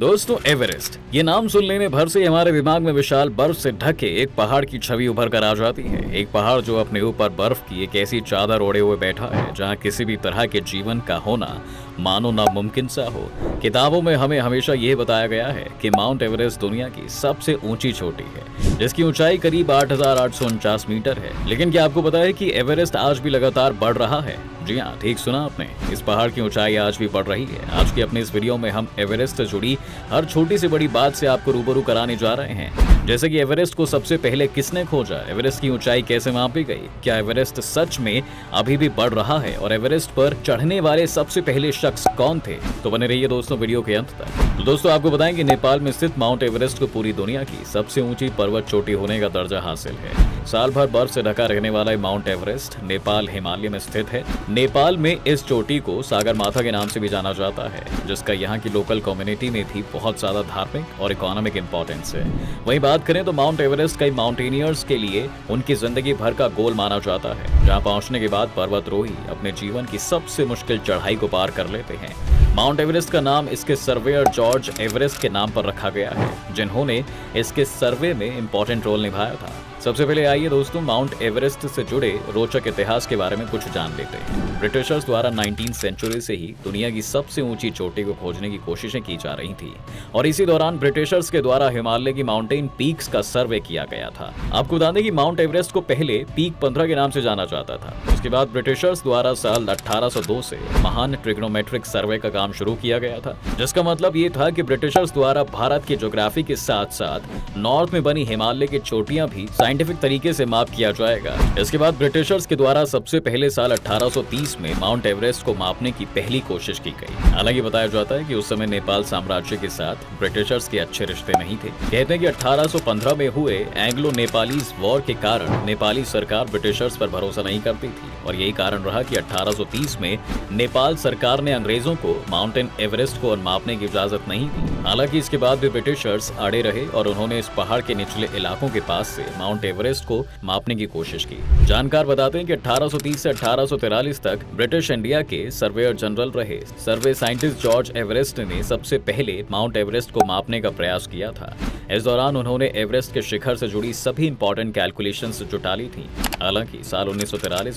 दोस्तों, एवरेस्ट। ये नाम सुन लेने भर से हमारे दिमाग में विशाल बर्फ़ से ढके एक पहाड़ की छवि उभर कर आ जाती है। एक पहाड़ जो अपने ऊपर बर्फ़ की एक ऐसी चादर ओढ़े हुए बैठा है, जहाँ किसी भी तरह के जीवन का होना मानो नामुमकिन सा हो। किताबों में हमें हमेशा ये बताया गया है कि माउंट एवरेस्ट दुनिया की सबसे ऊँची चोटी है, जिसकी ऊंचाई करीब आठ मीटर है। लेकिन क्या आपको पता है कि एवरेस्ट आज भी लगातार बढ़ रहा है? जी हाँ ठीक सुना आपने। इस पहाड़ की ऊंचाई आज भी बढ़ रही है। आज की अपने इस वीडियो में हम एवरेस्ट से जुड़ी हर छोटी सी बड़ी बात से आपको रूबरू कराने जा रहे हैं। जैसे कि एवरेस्ट को सबसे पहले किसने खोजा? एवरेस्ट की ऊंचाई कैसे मापी गई? क्या एवरेस्ट सच में अभी भी बढ़ रहा है? और एवरेस्ट पर चढ़ने वाले सबसे पहले शख्स कौन थे? तो बने रहिए दोस्तों वीडियो के अंत तक। तो दोस्तों, आपको बताएँ कि नेपाल में स्थित माउंट एवरेस्ट को पूरी दुनिया की सबसे ऊँची पर्वत चोटी होने का दर्जा हासिल है। साल भर बर्फ़ से ढका रहने वाला माउंट एवरेस्ट नेपाल, हिमालय में स्थित है। नेपाल में इस चोटी को सागर माथा के नाम से भी जाना जाता है, जिसका यहाँ की लोकल कम्युनिटी में भी बहुत ज़्यादा धार्मिक और इकोनॉमिक इम्पोर्टेंस है। वही बात करें तो माउंट एवरेस्ट कई माउंटेनियर्स के लिए उनकी ज़िंदगी भर का गोल माना जाता है, जहाँ पहुँचने के बाद पर्वतरोही अपने जीवन की सबसे मुश्किल चढ़ाई को पार कर लेते हैं। माउंट एवरेस्ट का नाम इसके सर्वेयर जॉर्ज एवरेस्ट के नाम पर रखा गया है, जिन्होंने इसके सर्वे में इंपॉर्टेंट रोल निभाया था। सबसे पहले आइए दोस्तों, माउंट एवरेस्ट से जुड़े रोचक इतिहास के बारे में कुछ जान लेते हैं। ब्रिटिशर्स द्वारा 19 सेंचुरी से ही दुनिया की सबसे ऊँची चोटी को खोजने की कोशिशें की जा रही थी और इसी दौरान ब्रिटिशर्स के द्वारा हिमालय की माउंटेन पीक्स का सर्वे किया गया था। आपको बता दें कि माउंट एवरेस्ट को पहले पीक पंद्रह के नाम से जाना जाता था। उसके बाद ब्रिटिशर्स द्वारा साल अठारह से महान ट्रिग्नोमेट्रिक सर्वे का काम शुरू किया गया था, जिसका मतलब ये था कि ब्रिटिशर्स द्वारा भारत की जोग्राफी के साथ साथ नॉर्थ में बनी हिमालय की चोटियाँ भी साइंटिफिक तरीके से माप किया जाएगा। इसके बाद ब्रिटिशर्स के द्वारा सबसे पहले साल 1830 में माउंट एवरेस्ट को मापने की पहली कोशिश की गई। हालाँकि बताया जाता है कि उस समय नेपाल साम्राज्य के साथ ब्रिटिशर्स के अच्छे रिश्ते नहीं थे। कहते हैं कि 1815 में हुए एंग्लो नेपालीज वॉर के कारण नेपाली सरकार ब्रिटिशर्स पर भरोसा नहीं करती थी और यही कारण रहा कि 1830 में नेपाल सरकार ने अंग्रेज़ों को माउंटेन एवरेस्ट को मापने की इजाज़त नहीं दी। हालाँकि इसके बाद भी ब्रिटिशर्स अड़े रहे और उन्होंने इस पहाड़ के निचले इलाकों के पास से माउंट एवरेस्ट को मापने की कोशिश की। जानकार बताते हैं कि 1830 से 1843 तक ब्रिटिश इंडिया के सर्वेयर जनरल रहे। सर्वे साइंटिस्ट जॉर्ज एवरेस्ट ने सबसे पहले माउंट एवरेस्ट को मापने का प्रयास किया था। इस दौरान उन्होंने एवरेस्ट के शिखर से जुड़ी सभी इंपॉर्टेंट कैलकुलेशन जुटा ली थी। हालाँकि साल उन्नीस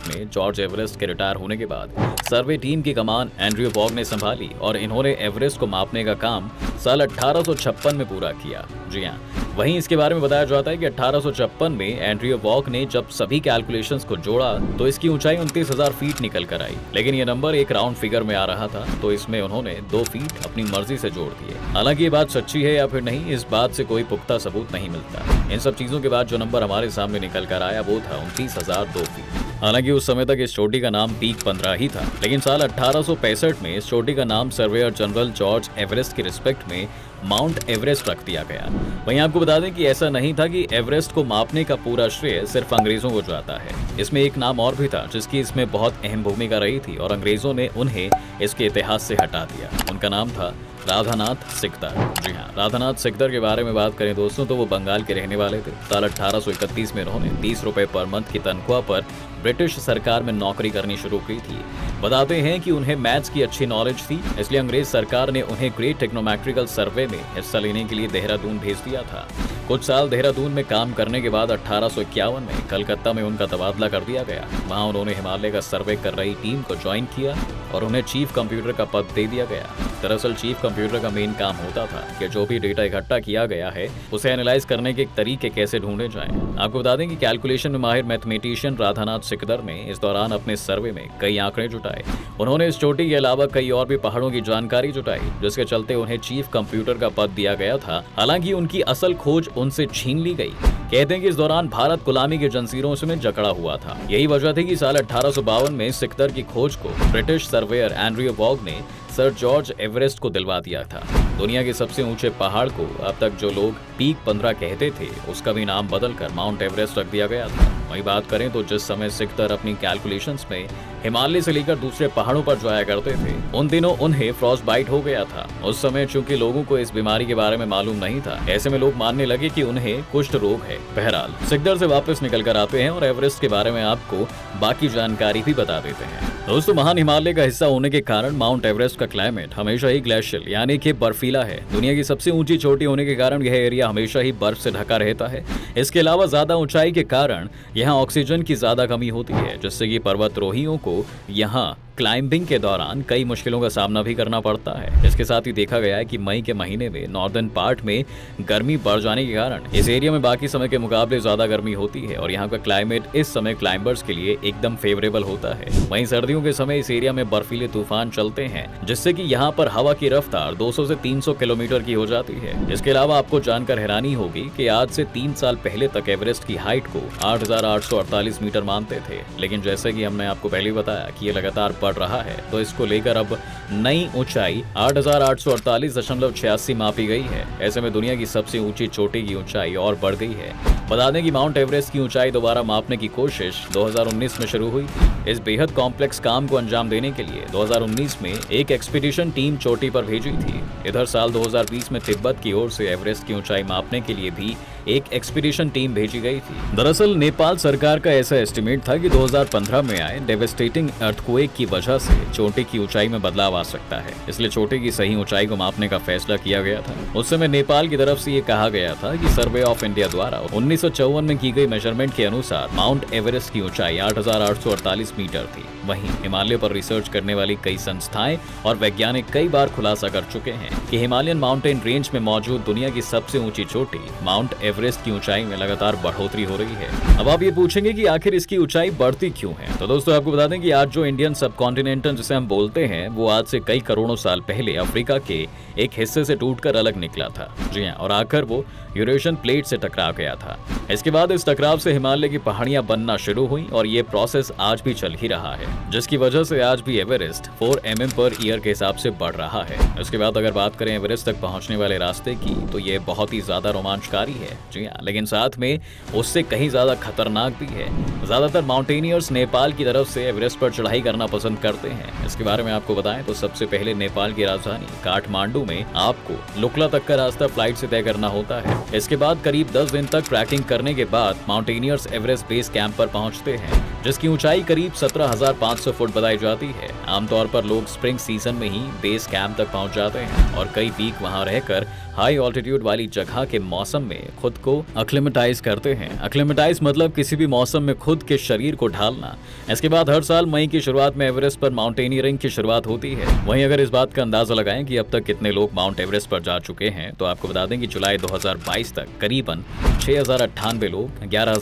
में जॉर्ज एवरेस्ट के रिटायर होने के बाद सर्वे टीम की कमान एंड्रियो बॉग ने संभाली और इन्होंने एवरेस्ट को मापने का काम साल अठारह सौ छप्पन में पूरा किया। जी हाँ वहीं इसके बारे में बताया जाता है कि अठारह सौ छप्पन में एंड्रियो वॉक ने जब सभी कैलकुलेशंस को जोड़ा तो इसकी ऊंचाई उनतीस फीट निकल कर आई। लेकिन ये नंबर एक राउंड फिगर में आ रहा था तो इसमें उन्होंने दो फीट अपनी मर्ज़ी से जोड़ दिए। हालाँकि ये बात सच्ची है या फिर नहीं, इस बात से कोई पुख्ता सबूत नहीं मिलता। इन सब चीज़ों के बाद जो नंबर हमारे सामने निकल कर आया, वो था उनतीस हज़ार दो फीट। हालाँकि उस समय तक इस चोटी का नाम पीक पंद्रह ही था, लेकिन साल अठारह सौ पैंसठ में इस चोटी का नाम सर्वेयर जनरल जॉर्ज एवरेस्ट के रिस्पेक्ट में माउंट एवरेस्ट रख दिया गया। वहीं आपको बता दें कि ऐसा नहीं था कि एवरेस्ट को मापने का पूरा श्रेय सिर्फ़ अंग्रेज़ों को जाता है। इसमें एक नाम और भी था, जिसकी इसमें बहुत अहम भूमिका रही थी और अंग्रेज़ों ने उन्हें इसके इतिहास से हटा दिया। उनका नाम था राधानाथ सिकदर। जी हाँ राधानाथ सिकदर के बारे में बात करें दोस्तों तो वो बंगाल के रहने वाले थे। साल अठारह सौ इकतीस में उन्होंने तीस रुपए पर मंथ की तनख्वाह पर ब्रिटिश सरकार में नौकरी करनी शुरू की थी। बताते हैं कि उन्हें मैथ्स की अच्छी नॉलेज थी, इसलिए अंग्रेज़ सरकार ने उन्हें ग्रेट टेक्नोमेट्रिकल सर्वे में हिस्सा लेने के लिए देहरादून भेज दिया था। कुछ साल देहरादून में काम करने के बाद अठारह सौ इक्यावन में कलकत्ता में उनका तबादला कर दिया गया। वहाँ उन्होंने हिमालय का सर्वे कर रही टीम को ज्वाइन किया और उन्हें चीफ कंप्यूटर का पद दे दिया गया। दरअसल चीफ कंप्यूटर का मेन काम होता था कि जो भी डेटा इकट्ठा किया गया है, उसे एनालाइज करने के तरीके कैसे ढूंढे जाएँ। आपको बता दें कि कैलकुलेशन में माहिर मैथमेटिशियन राधानाथ सिकदर ने इस दौरान अपने सर्वे में कई आंकड़े जुटाए। उन्होंने इस चोटी के अलावा कई और भी पहाड़ों की जानकारी जुटाई, जिसके चलते उन्हें चीफ कंप्यूटर का पद दिया गया था। हालाँकि उनकी असल खोज उनसे छीन ली गई। कहते हैं कि इस दौरान भारत गुलामी के जंजीरों से जकड़ा हुआ था। यही वजह थी कि साल अठारह सौ बावन में सिकदर की खोज को ब्रिटिश सर्वेयर एंड्रियो बॉग ने सर जॉर्ज एवरेस्ट को दिलवा दिया था। दुनिया के सबसे ऊँचे पहाड़ को अब तक जो लोग पीक पंद्रह कहते थे, उसका भी नाम बदलकर माउंट एवरेस्ट रख दिया गया था। वही बात करें तो जिस समय सिकदर अपनी कैलकुलेशंस में हिमालय से लेकर दूसरे पहाड़ों पर जाया करते थे, उन दिनों उन्हें फ्रॉस्ट बाइट हो गया था। उस समय चूँकि लोगों को इस बीमारी के बारे में मालूम नहीं था, ऐसे में लोग मानने लगे कि उन्हें कुष्ठ रोग है। बहरहाल, सिकदर से वापस निकल कर आते हैं और एवरेस्ट के बारे में आपको बाकी जानकारी भी बता देते हैं। दोस्तों, महान हिमालय का हिस्सा होने के कारण माउंट एवरेस्ट का क्लाइमेट हमेशा ही ग्लेशियल यानी कि बर्फीला है। दुनिया की सबसे ऊँची चोटी होने के कारण यह एरिया हमेशा ही बर्फ़ से ढका रहता है। इसके अलावा ज़्यादा ऊंचाई के कारण यहाँ ऑक्सीजन की ज़्यादा कमी होती है, जिससे कि पर्वतरोहियों को यहाँ क्लाइंबिंग के दौरान कई मुश्किलों का सामना भी करना पड़ता है। इसके साथ ही देखा गया है कि मई के महीने में नॉर्दर्न पार्ट में गर्मी बढ़ जाने के कारण इस एरिया में बाकी समय के मुकाबले ज़्यादा गर्मी होती है और यहाँ का क्लाइमेट इस समय क्लाइंबर्स के लिए एकदम फेवरेबल होता है। वहीं सर्दियों के समय इस एरिया में बर्फीले तूफ़ान चलते हैं, जिससे की यहाँ पर हवा की रफ्तार दो से तीन सौ किलोमीटर की हो जाती है। इसके अलावा आपको जानकर हैरानी होगी की आज से तीन साल पहले तक एवरेस्ट की हाइट को आठ हज़ार आठ सौ अड़तालीस मीटर मानते थे। लेकिन जैसे की हमने आपको पहले बताया की ये लगातार बढ़ रहा है। तो इसको लेकर अब नई ऊंचाई आठ हज़ार आठ सौ अड़तालीस दशमलव छियासी मापी गई है। ऐसे में दुनिया की सबसे ऊँची चोटी की ऊंचाई और बढ़ गई है। बता दें कि माउंट एवरेस्ट की ऊंचाई दोबारा मापने की कोशिश 2019 में शुरू हुई। इस बेहद कॉम्प्लेक्स काम को अंजाम देने के लिए 2019 में एक एक्सपीडिशन टीम चोटी पर भेजी थी। इधर साल 2020 में तिब्बत की ओर से एवरेस्ट की ऊंचाई मापने के लिए भी एक एक्सपीडिशन टीम भेजी गई थी। दरअसल, नेपाल सरकार का ऐसा एस्टिमेट था कि 2015 में आए डेवेस्टेटिंग अर्थक्वेक की वजह से चोटी की ऊंचाई में बदलाव आ सकता है। इसलिए चोटी की सही ऊंचाई को मापने का फैसला किया गया था। उस समय नेपाल की तरफ़ से ये कहा गया था कि सर्वे ऑफ़ इंडिया द्वारा उन्नीस सौ चौवन में की गई मेज़रमेंट के अनुसार माउंट एवरेस्ट की ऊंचाई आठ हज़ार आठ सौ अड़तालीस मीटर थी। वहीं हिमालय पर रिसर्च करने वाली कई संस्थाएँ और वैज्ञानिक कई बार खुलासा कर चुके हैं कि हिमालयन माउंटेन रेंज में मौजूद दुनिया की सबसे ऊँची चोटी, माउंट एवरेस्ट की ऊंचाई में लगातार बढ़ोतरी हो रही है। अब आप ये पूछेंगे की आखिर इसकी ऊंचाई बढ़ती क्यूँ है? तो दोस्तों, आपको बता दें की आज जो इंडियन सब कॉन्टिनेंटल जिसे हम बोलते हैं, वो आज से कई करोड़ों साल पहले अफ्रीका के एक हिस्से से टूटकर अलग निकला था। जी हाँ और आकर वो यूरेशियन प्लेट से टकरा गया था। इसके बाद इस टकराव से हिमालय की पहाड़ियाँ बनना शुरू हुई और ये प्रोसेस आज भी चल ही रहा है। जिसकी वजह से आज भी Everest 4 M mm per year के हिसाब से बढ़ रहा है। उसके बाद अगर बात करें एवरेस्ट तक पहुँचने वाले रास्ते की तो ये बहुत ही ज़्यादा रोमांचकारी है। जी हाँ लेकिन साथ में उससे कहीं ज़्यादा खतरनाक भी है। ज़्यादातर माउंटेनियर्स नेपाल की तरफ़ से एवरेस्ट पर चढ़ाई करना पसंद करते हैं। इसके बारे में आपको बताएँ तो सबसे पहले नेपाल की राजधानी काठमांडू में आपको लुकला तक का रास्ता फ़्लाइट से तय करना होता है। इसके बाद करीब 10 दिन तक ट्रैकिंग करने के बाद माउंटेनियर्स एवरेस्ट बेस कैंप पर पहुँचते हैं। जिसकी ऊंचाई करीब 17,500 फुट बताई जाती है। आमतौर पर लोग स्प्रिंग सीज़न में ही बेस कैंप तक पहुँच जाते हैं और कई पीक वहाँ रहकर हाई ऑल्टीट्यूड वाली जगह के मौसम में खुद को अक्लेमेटाइज करते हैं। अक्लेमेटाइज मतलब किसी भी मौसम में खुद के शरीर को ढालना। इसके बाद हर साल मई की शुरुआत में एवरेस्ट पर माउंटेनियरिंग की शुरुआत होती है। वहीं अगर इस बात का अंदाज़ा लगाएँ कि अब तक कितने लोग माउंट एवरेस्ट पर जा चुके हैं तो आपको बता दें कि जुलाई 2022 तक करीबन छह हज़ार अट्ठानवे लोग ग्यारह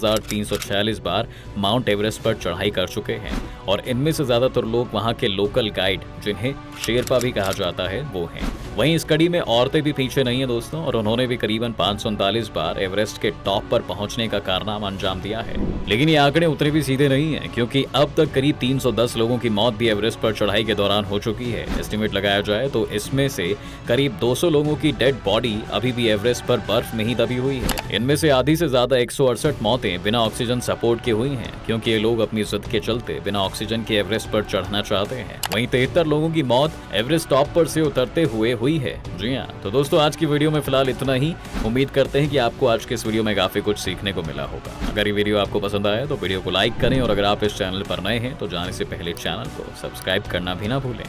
बार माउंट एवरेस्ट पर चढ़ाई कर चुके हैं। और इनमें से ज़्यादातर लोग वहाँ के लोकल गाइड जिन्हें शेरपा भी कहा जाता है, वो हैं। वहीं इस कड़ी में औरतें भी पीछे नहीं है दोस्तों, और उन्होंने भी करीबन पाँच बार एवरेस्ट के टॉप पर पहुँचने का कारनामा अंजाम दिया है। लेकिन ये आंकड़े उतने भी सीधे नहीं है, क्योंकि अब तक करीब 310 लोगों की मौत भी एवरेस्ट पर चढ़ाई के दौरान हो चुकी है। एस्टिमेट लगाया जाए तो इसमें से करीब 200 लोगों की डेड बॉडी अभी भी एवरेस्ट पर बर्फ़ में ही दबी हुई है। इनमें से आधी से ज़्यादा एक सौ अड़सठ मौतें बिना ऑक्सीजन सपोर्ट की हुई है, क्योंकि ये लोग अपनी जिद के चलते बिना ऑक्सीजन के एवरेस्ट पर चढ़ना चाहते हैं। वहीं तिहत्तर लोगों की मौत एवरेस्ट टॉप पर से उतरते हुए हुई है। जी हाँ तो दोस्तों आज की वीडियो में फ़िलहाल इतना ही। उम्मीद करते हैं कि आपको आज के इस वीडियो में काफ़ी कुछ सीखने को मिला होगा। अगर ये वीडियो आपको पसंद आया तो वीडियो को लाइक करें और अगर आप इस चैनल पर नए हैं तो जाने से पहले चैनल को सब्सक्राइब करना भी ना भूलें।